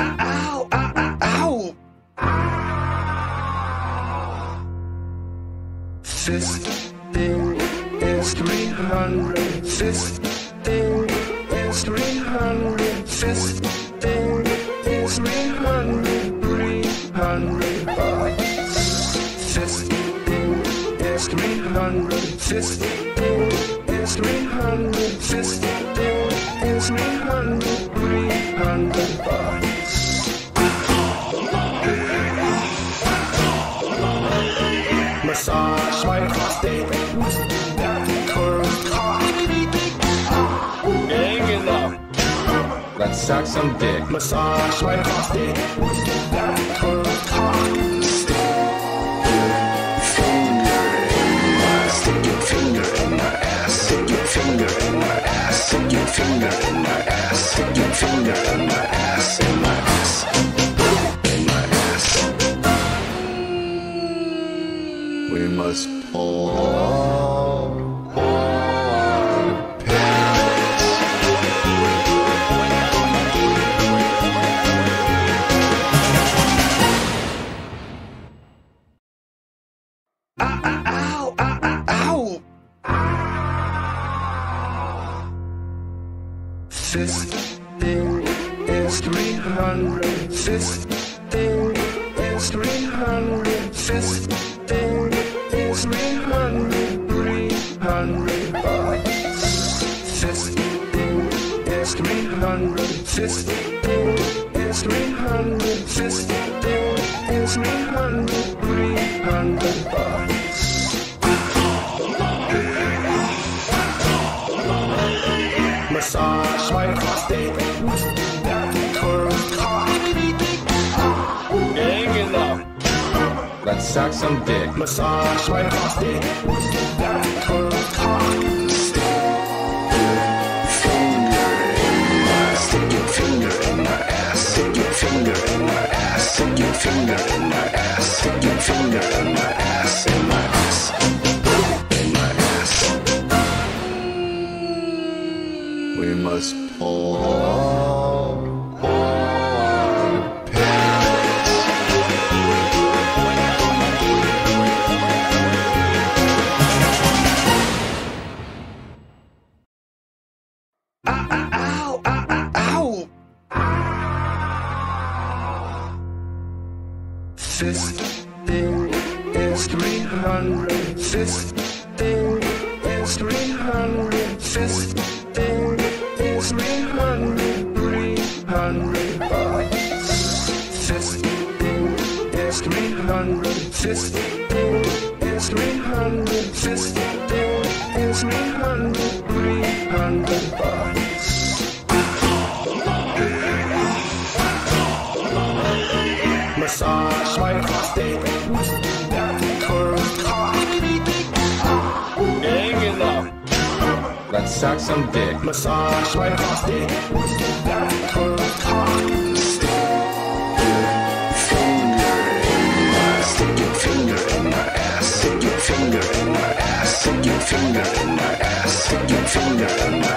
Ow! Ow! Fisting is 300. Fisting is 300. Fisting is 300. 300 bucks. Fisting is 300. Fisting is 300. Fisting is 300. 300 bucks. Massage Let's suck some dick. Massage my prostate. That curved cock. Stick your finger in my ass. Stick your finger in my ass. Stick your finger in my ass. Stick your finger in my ass. In my ass. In my ass. We must pull Fisting is 300. Fisting is 300. Fisting is 300. 300 bucks. Fisting is 300. Fisting is 300. Fisting is 300. 300 Let's suck some dick. Massage my prostate. That curved cock. Stick your finger in my ass. Stick your finger in my ass. Stick your finger in my ass. Stick your finger in my ass. In my ass. In my ass. We must pull Fisting is 300. Fisting is 300. Fisting is 300. 300 bucks. Fisting is 300. Fisting is 300. Fisting is 300. 300 bucks. Massage suck some dick. Massage my prostate. That curved cock. Stick your finger in my ass. Stick your finger in my ass. Stick your finger in my ass. Stick your finger in my ass.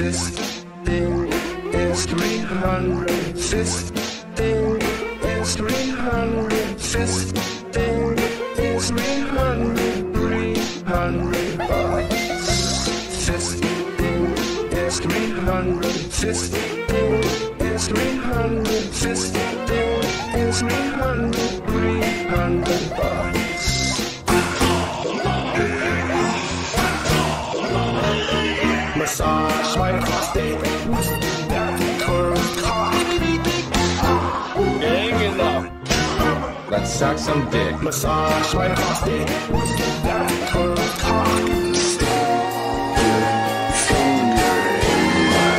Fisting is 300. Fisting is 300. Fisting is 300. 300 bucks. Fisting is 300. Fisting is 300. Fisting is 300. 300 bucks. Massage Let's suck some dick. Massage my prostate. That curved cock.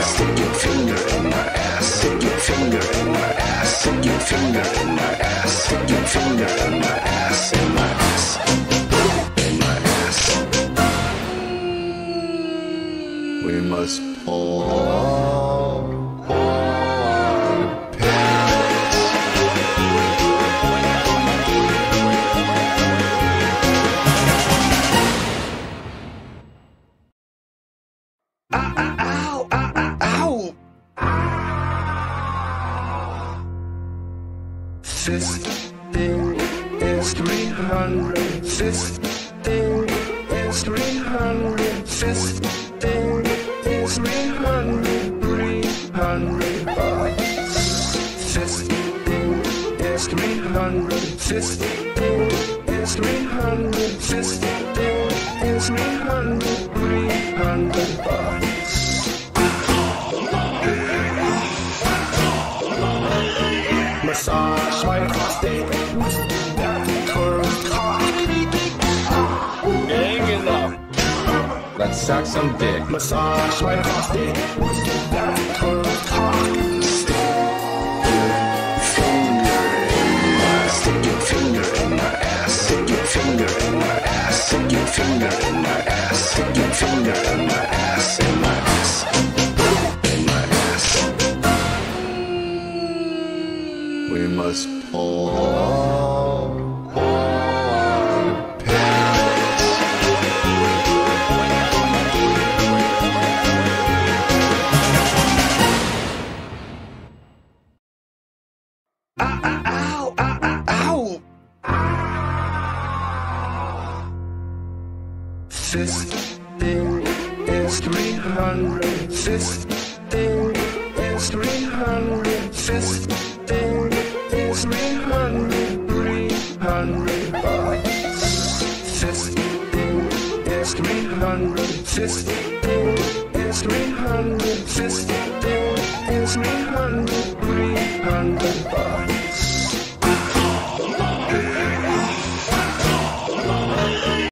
Stick your finger in my ass. Stick your finger in my ass. Stick your finger in my ass. Stick your Fisting is 300. Fisting is 300. Fisting is 300. 300 bucks. Fisting is 300. Fisting is 300. Fisting is 300. 300 bucks. Massage Let's suck some dick. Massage that cock. Stick your finger in my ass. Stick your finger in my ass. Stick your finger in my ass. Stick your finger in my ass. In our pants. Ow! Ow! Ow! Is 300. Fisting is 360 is 360 is three hundred three hundred 300